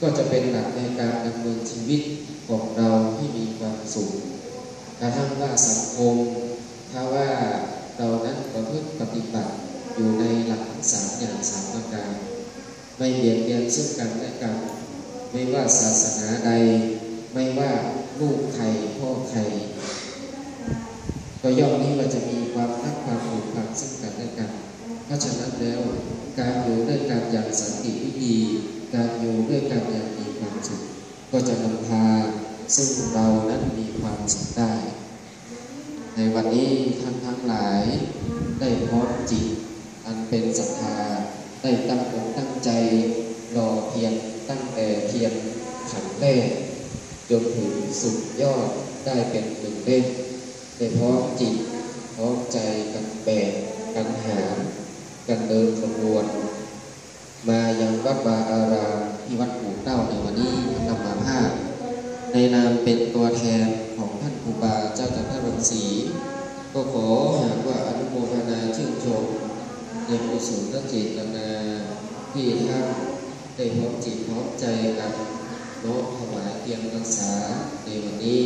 ก็จะเป็นหลักในการดำเนินชีวิตของเราให้มีความสุขกระทั่งว่าสังคม ถ้าว่าเรานั้นประพฤติปฏิบัติอยู่ในหลักทั้งสามอย่างสามประการไม่เบียดเบียนซึ่งกันและกันไม่ว่าศาสนาใด ไม่ว่าลูกใครพ่อใครก็ย่อมนี้ว่าจะมีความรักความผูกพันซึ่งกันและกัน เพราะฉะนั้นแล้วการอยู่ด้วยกันอย่างสันติวิธีการอยู่ ก็จะนำพาซึ่งเรานั้นมีความสุขได้ ในวันนี้ท่านทั้งหลายได้พร้อมจิต อันเป็นศรัทธาได้ตั้งอกตั้งใจ รอเพียงตั้งแต่เพียงขันแรกจนถึงสุดยอดได้เป็นหนึ่งเล่มได้พร้อมจิตพร้อมใจกันแบกกันหามกันเดินขบวน มายังวัดบาอารามที่วัด ในนามเป็นตัวแทนของท่านครูบาเจ้าจันทรังสี ก็ขอหากว่าอนุโมทนาชื่นชมในกุศลเจตนาที่ท่านได้พร้อมจิตพร้อมใจกันโน้อมถวายเตรียมรักษาในวันนี้